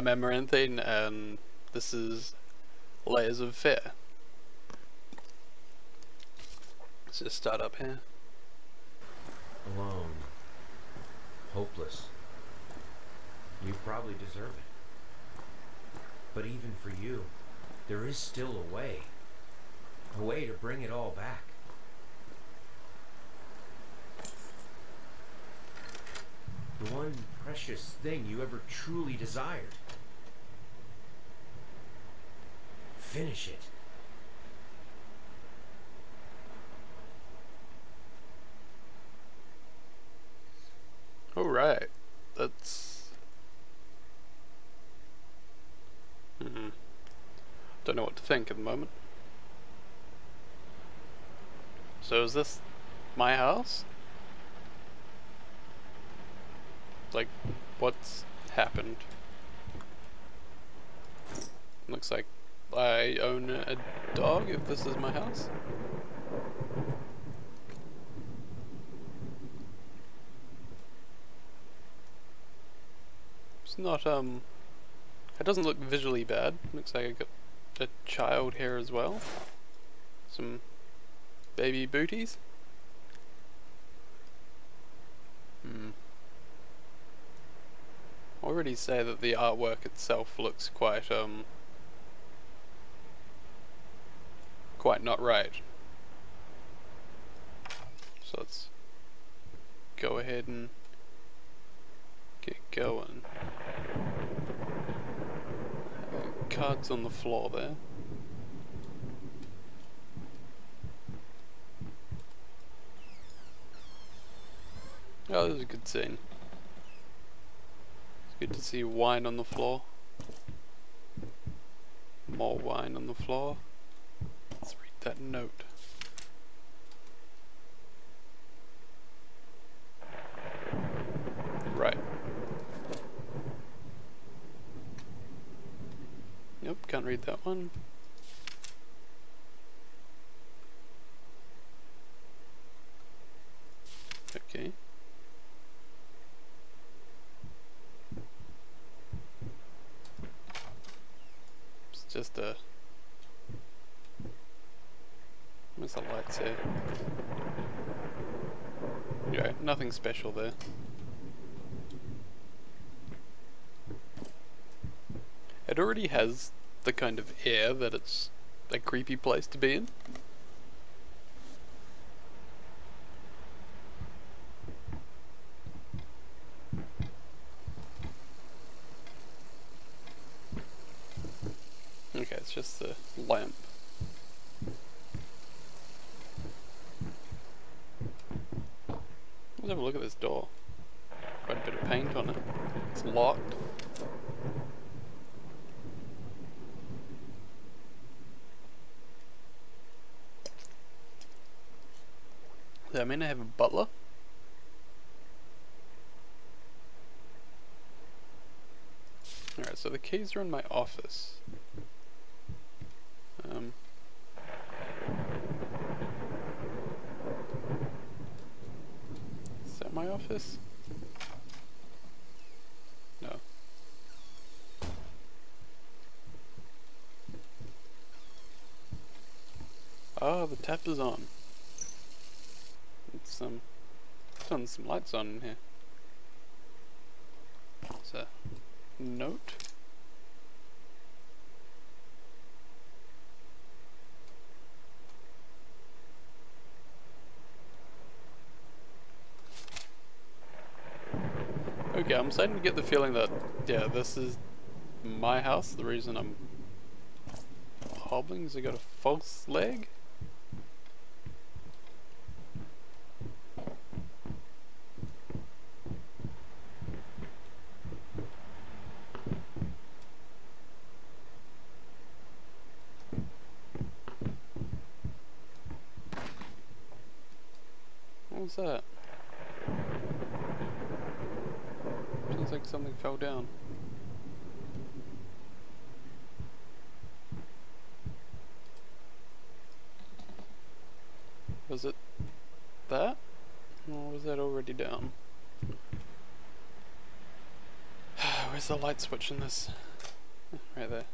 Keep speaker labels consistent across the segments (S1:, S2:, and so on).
S1: I'm Amaranthine, and this is Layers of Fear. Let's just start up here.
S2: Alone. Hopeless. You probably deserve it. But even for you, there is still a way. A way to bring it all back. The one precious thing you ever truly desired. Finish it.
S1: Alright, that's... Hmm. Don't know what to think at the moment. So is this my house? Like, what's happened? Looks like I own a dog if this is my house. It's not, um, it doesn't look visually bad. Looks like I got a child here as well. Some baby booties. Hmm. Already say that the artwork itself looks quite, um, quite not right. So let's go ahead and get going. Cards on the floor there. Oh, this is a good scene. It's good to see wine on the floor. More wine on the floor. That note. Right. Nope, can't read that one. Okay. It's just a... Where's the lights here? Yeah, nothing special there. It already has the kind of air that it's a creepy place to be in. Okay, it's just the lamp. Let's have a look at this door. Quite a bit of paint on it. It's locked. Does that mean I have a butler? Alright, so the keys are in my office. Um, is that my office? No. Oh, the tap is on. It's um, turn some lights on in here. It's a note. Okay, I'm starting to get the feeling that, yeah, this is my house. The reason I'm hobbling is I got a false leg. Was that? Sounds like something fell down. Was it that? Or was that already down? Where's the light switch in this? Right there.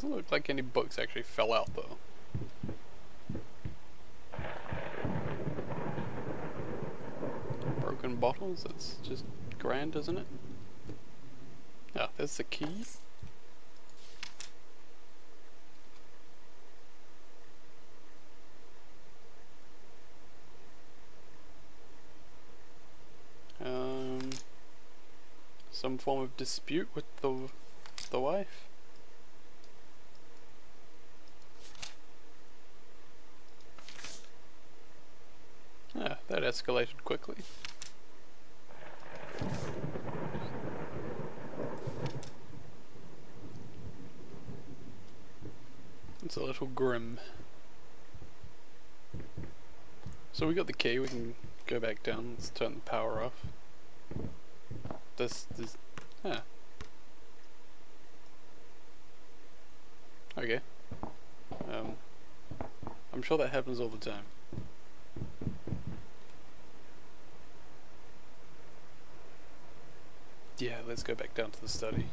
S1: Doesn't look like any books actually fell out though. Broken bottles, that's just grand, isn't it? Ah, there's the key. Um, some form of dispute with the the wife. Ah, that escalated quickly. It's a little grim. So we got the key, we can go back down, let's turn the power off. This, this, yeah. Okay. Um, I'm sure that happens all the time. Yeah, let's go back down to the study.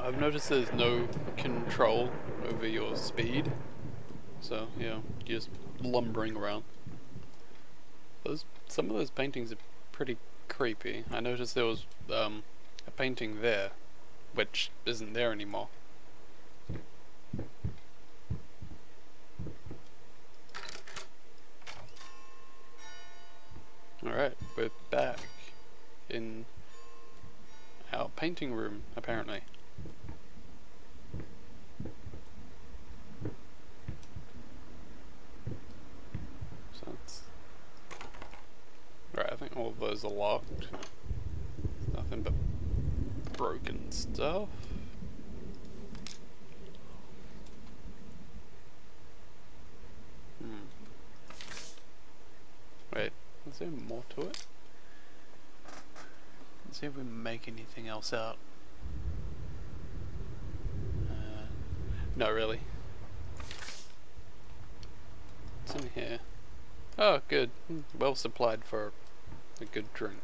S1: I've noticed there's no control over your speed, so yeah, you're just lumbering around. Those some of those paintings are pretty creepy. I noticed there was um, a painting there, which isn't there anymore. Painting room, apparently. So it's... Right, I think all of those are locked. Nothing but broken stuff. Hmm. Wait, is there more to it? See if we can make anything else out. Uh, no, really. What's in here? Oh, good. Well supplied for a good drink.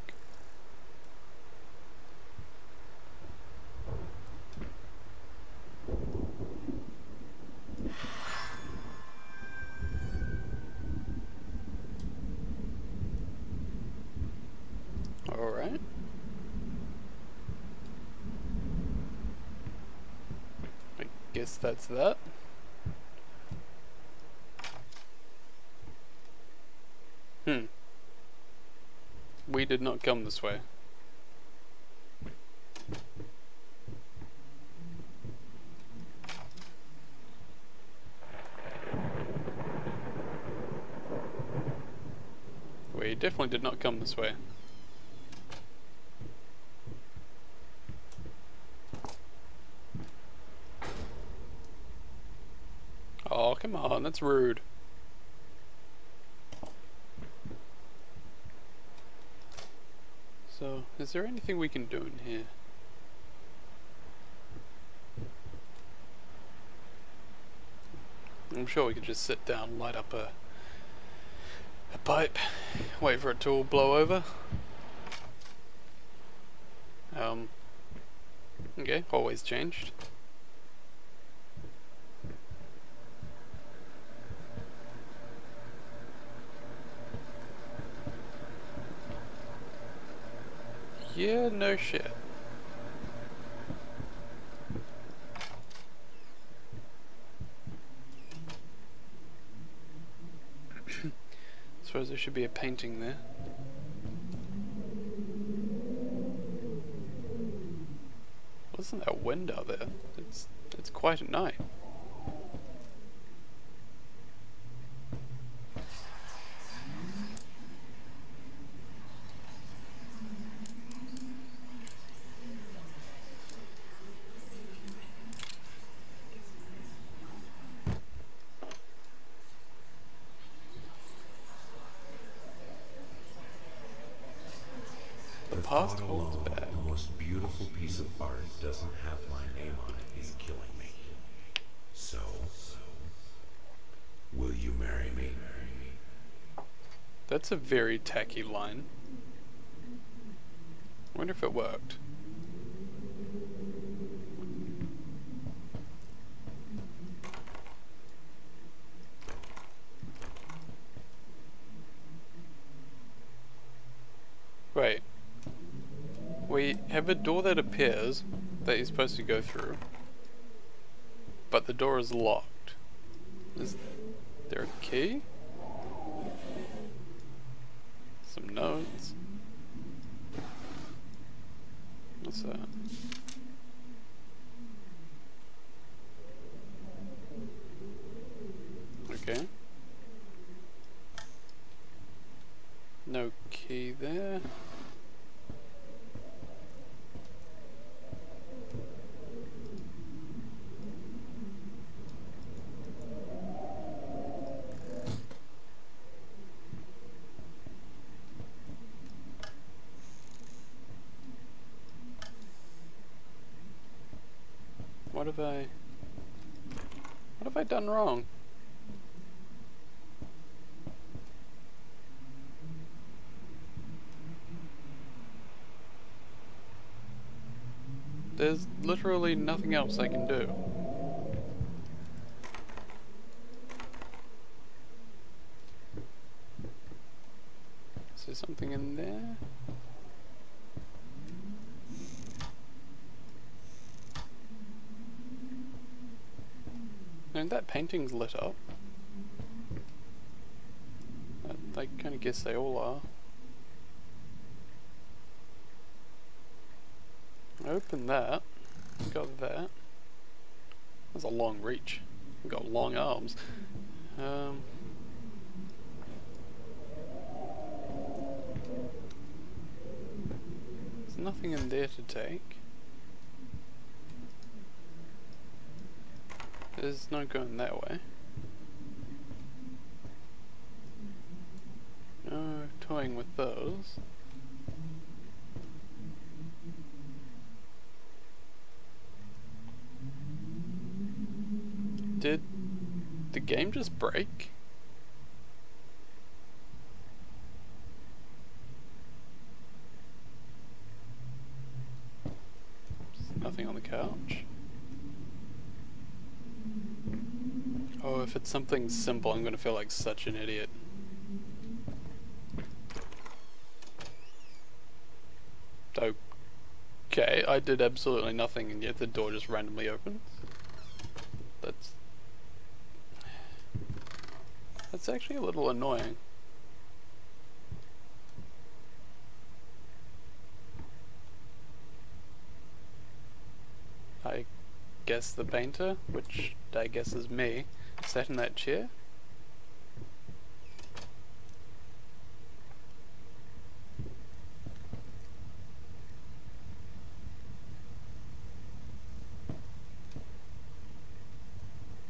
S1: Alright. I guess that's that. Hmm. We did not come this way. We definitely did not come this way. Oh, come on, that's rude. So, is there anything we can do in here? I'm sure we could just sit down, light up a a pipe, wait for it to all blow over. Um, okay, always changed. Yeah, no shit. Suppose there should be a painting there. Wasn't that window there? It's it's quite a night.
S2: doesn't have my name on it is killing me. So, will you marry me?
S1: That's a very tacky line. I wonder if it worked. Right. We have a door that appears, that you're supposed to go through. But the door is locked. Is there a key? Some notes. What's that? Okay. No key there. Have I... What have I done wrong? There's literally nothing else I can do. Is there something in there? And that painting's lit up. I, kind of guess they all are. Open that. Got that. That's a long reach. Got long arms. Um, there's nothing in there to take. There's no going that way. No toying with those. Did the game just break? There's nothing on the couch. Oh, if it's something simple, I'm gonna feel like such an idiot. Okay, I did absolutely nothing and yet the door just randomly opens. That's... That's actually a little annoying. I guess the painter, which I guess is me, sat in that chair.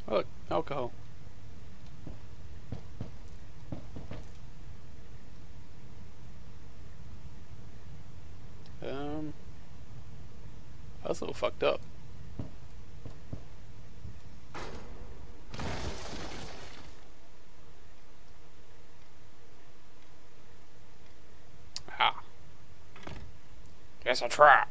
S1: Oh, look, alcohol. Um, that's a little fucked up. Ah. A trap.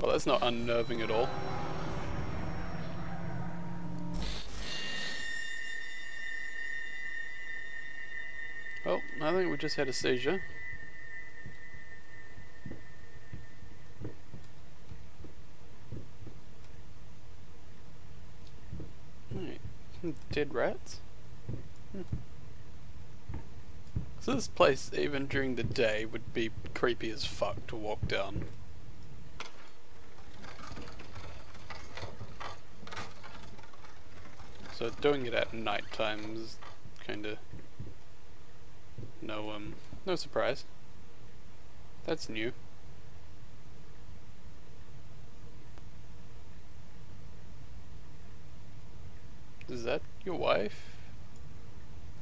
S1: Well, that's not unnerving at all. Oh, I think we just had a seizure. Right. Dead rats? Hmm. So this place, even during the day, would be creepy as fuck to walk down. So doing it at night time is kinda no um no surprise. That's new. is that your wife?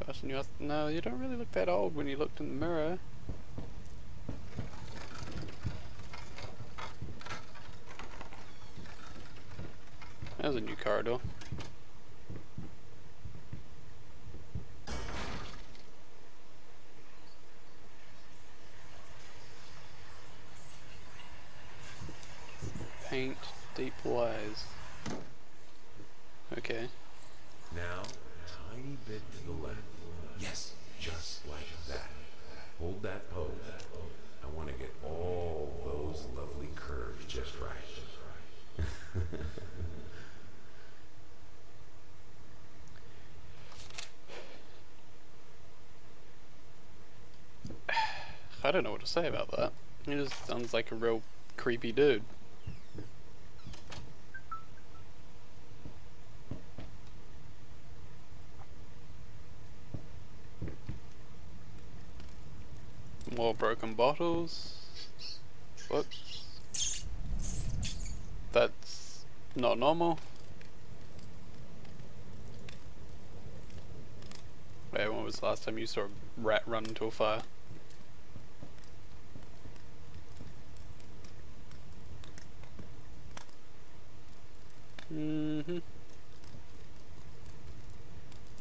S1: Person you no, you don't really look that old when you looked in the mirror. There's a new corridor. Paint deep wise. Okay.
S2: Bit to the left. Yes, just like that. Hold that pose. I want to get all those lovely curves just right.
S1: I don't know what to say about that. He just sounds like a real creepy dude. More broken bottles. Whoops. That's not normal. Wait, when was the last time you saw a rat run into a fire? Mm-hmm.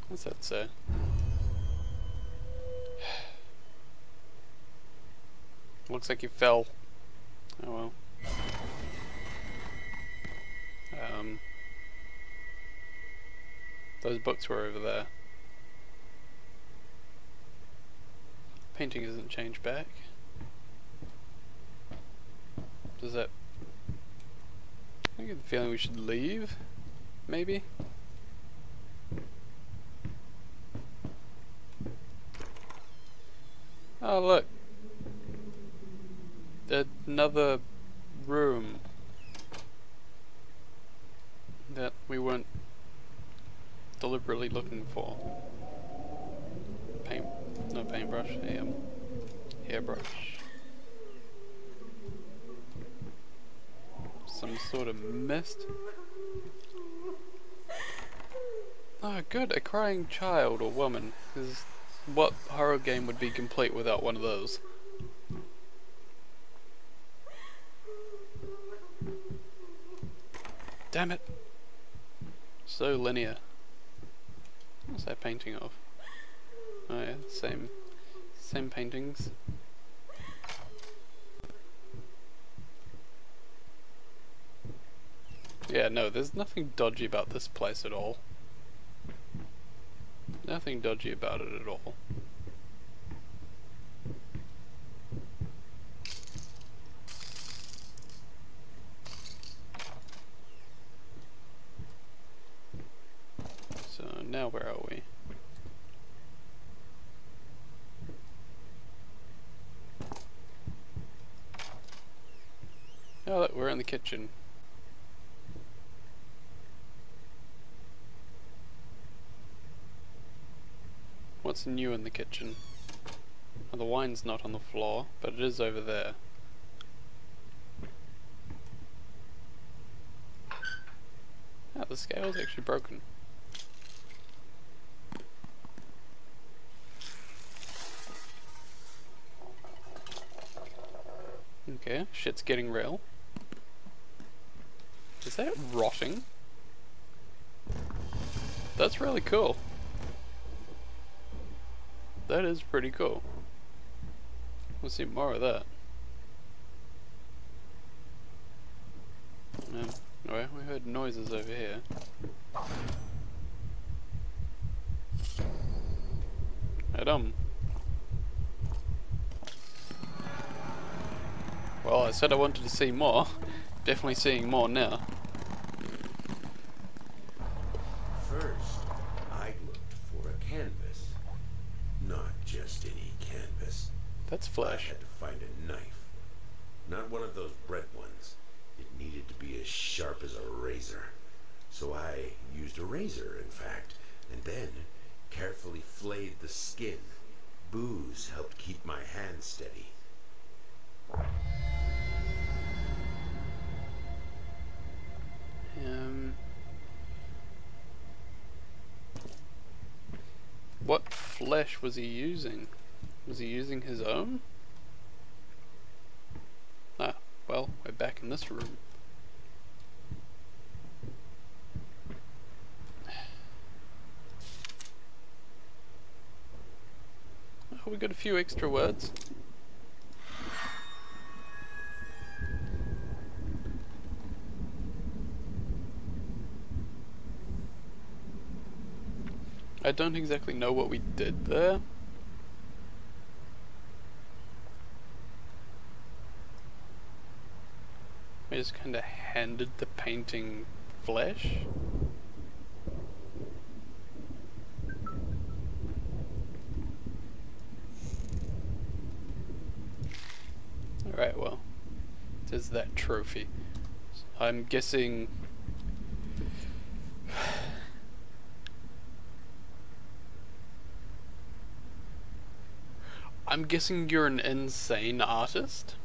S1: What's that say? Looks like you fell. Oh well. Um, those books were over there. Painting isn't changed back. Does that... I get the feeling we should leave? Maybe? Oh look, another room that we weren't deliberately looking for. Paint, no paintbrush, um, hairbrush. Some sort of mist. Oh good, a crying child or woman. Is what horror game would be complete without one of those? Damn it! So linear. What's that painting of? Oh yeah, same, same paintings. Yeah, no, there's nothing dodgy about this place at all. Nothing dodgy about it at all. now where are we? Oh look, we're in the kitchen. What's new in the kitchen? Well, the wine's not on the floor, but it is over there. Ah, the scale's actually broken. Okay, shit's getting real. Is that rotting? That's really cool. That is pretty cool. We'll see more of that. Um, anyway, we heard noises over here. Adam. Well, I said I wanted to see more. Definitely seeing more now.
S2: First, I looked for a canvas. Not just any canvas.
S1: That's flesh.
S2: I had to find a knife. Not one of those bread ones. It needed to be as sharp as a razor. So I used a razor, in fact, and then carefully flayed the skin. Booze helped keep my hand steady.
S1: Um, what flesh was he using? Was he using his own? Ah, well, we're back in this room. Oh, we got a few extra words. I don't exactly know what we did there. We just kind of handed the painting flesh. Alright, well, there's that trophy. I'm guessing... I'm guessing you're an insane artist?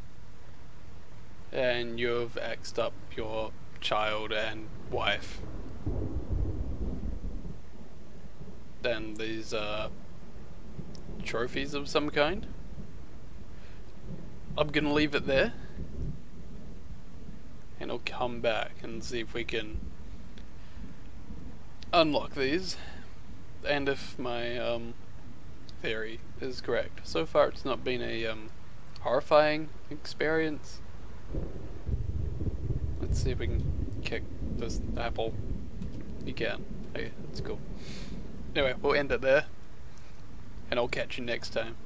S1: And you've axed up your child and wife. Then these uh, trophies of some kind? I'm gonna leave it there. And I'll come back and see if we can unlock these. And if my um, theory is correct. So far it's not been a um, horrifying experience. Let's see if we can kick this apple. You can. Okay, that's cool. Anyway, we'll end it there. And I'll catch you next time.